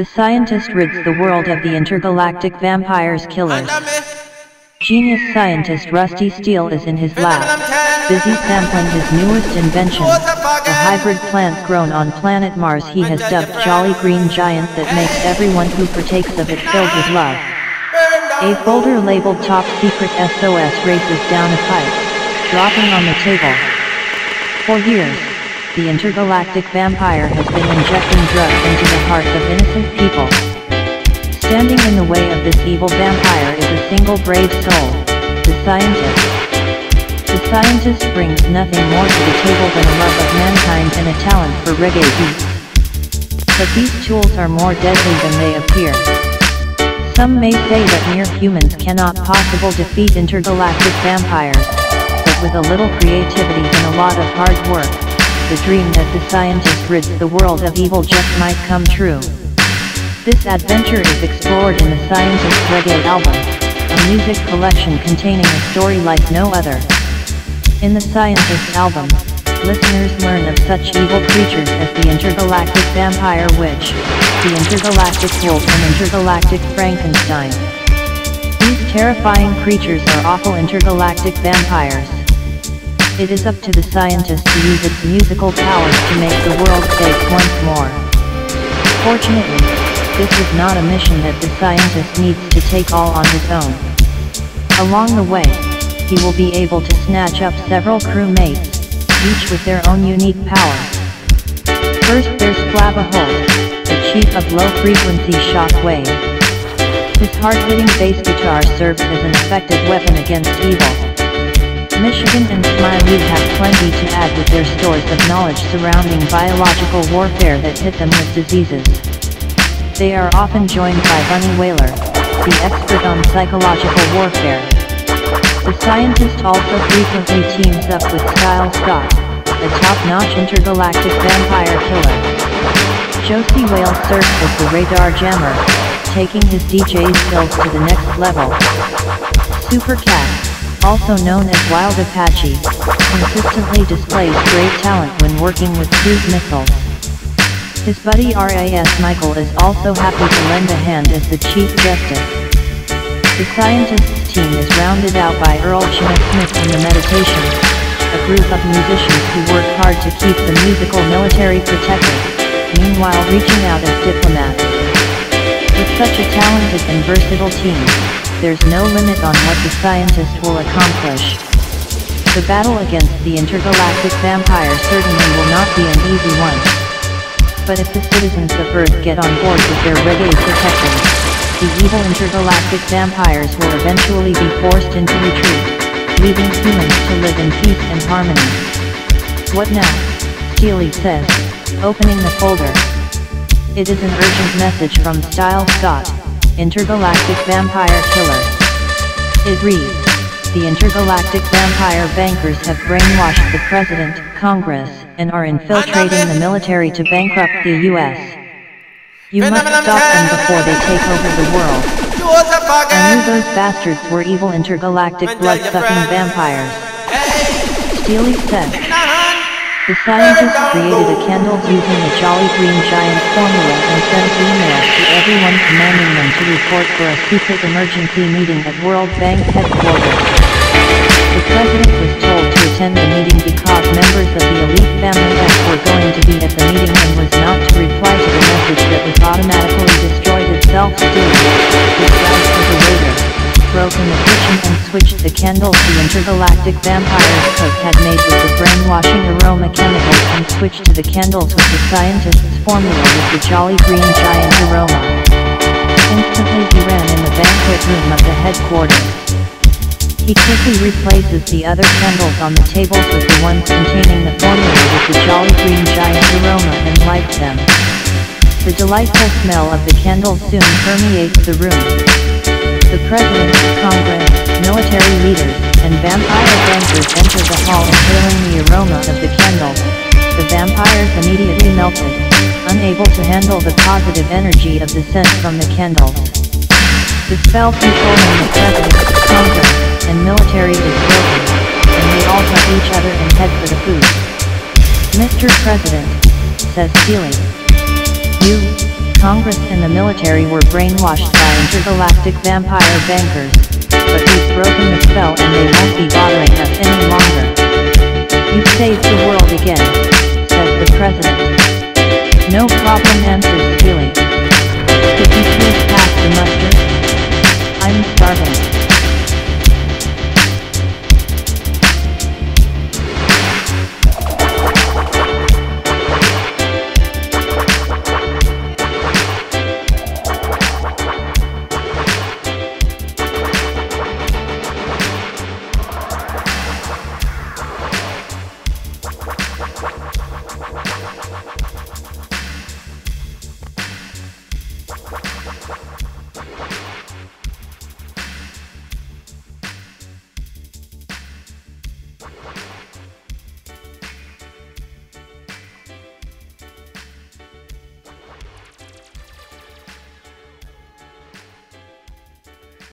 The scientist rids the world of the intergalactic vampires killers. Genius scientist Rusty Steele is in his lab, busy sampling his newest invention, a hybrid plant grown on planet Mars he has dubbed Jolly Green Giant that makes everyone who partakes of it filled with love. A folder labeled Top Secret SOS races down a pipe, dropping on the table. For years, the intergalactic vampire has been injecting drugs into the hearts of innocent people. Standing in the way of this evil vampire is a single brave soul, the scientist. The scientist brings nothing more to the table than a love of mankind and a talent for reggae beats. But these tools are more deadly than they appear. Some may say that mere humans cannot possibly defeat intergalactic vampires, but with a little creativity and a lot of hard work, the dream that the scientist rids the world of evil just might come true. This adventure is explored in the Scientist Reggae album, a music collection containing a story like no other. In the Scientist album, listeners learn of such evil creatures as the intergalactic vampire witch, the intergalactic wolf and intergalactic Frankenstein. These terrifying creatures are awful intergalactic vampires. It is up to the scientist to use its musical powers to make the world safe once more. Fortunately, this is not a mission that the scientist needs to take all on his own. Along the way, he will be able to snatch up several crewmates, each with their own unique power. First there's Flabba Holt, the chief of low-frequency shockwave. His hard-hitting bass guitar serves as an effective weapon against evil. Michigan and Smiley have plenty to add with their stores of knowledge surrounding biological warfare that hit them with diseases. They are often joined by Bunny Wailer, the expert on psychological warfare. The scientist also frequently teams up with Style Scott, a top-notch intergalactic vampire killer. Josey Wales serves as the radar jammer, taking his DJ skills to the next level. Super Cat, also known as Wild Apache, consistently displays great talent when working with cruise missiles. His buddy RAS Michael is also happy to lend a hand as the Chief Justice. The scientist's team is rounded out by Earl Chinna Smith in the Meditation, a group of musicians who work hard to keep the musical military protected, meanwhile reaching out as diplomats. With such a talented and versatile team, there's no limit on what the scientist will accomplish. The battle against the intergalactic vampire certainly will not be an easy one. But if the citizens of Earth get on board with their reggae protection, the evil intergalactic vampires will eventually be forced into retreat, leaving humans to live in peace and harmony. What now? Steely says, opening the folder. It is an urgent message from Style Scott, intergalactic vampire killer. It reads, the intergalactic vampire bankers have brainwashed the President, Congress, and are infiltrating the military to bankrupt the U.S. You must stop them before they take over the world. I knew those bastards were evil intergalactic blood-sucking vampires. Steely said. The scientists created a candle using the Jolly Green Giant formula and sent emails to everyone commanding them to report for a secret emergency meeting at World Bank headquarters. The president was told to attend the meeting because members of the elite family F were going to be at the meeting and was not to reply to the message that was automatically destroyed itself switched the candles the intergalactic vampire's cook had made with the brainwashing aroma chemicals and switched to the candles with the scientist's formula with the jolly green giant aroma. Instantly he ran in the banquet room of the headquarters. He quickly replaces the other candles on the tables with the ones containing the formula with the jolly green giant aroma and lights them. The delightful smell of the candles soon permeates the room. The President, Congress, military leaders, and vampire dancers enter the hall inhaling the aroma of the candle. The vampires immediately melted, unable to handle the positive energy of the scent from the candle. The spell controlling the president, Congress, and military is broken, and they all hug each other and head for the food. Mr. President, says Steely. You, Congress and the military were brainwashed by intergalactic vampire bankers but he's broken the spell and they must be bothering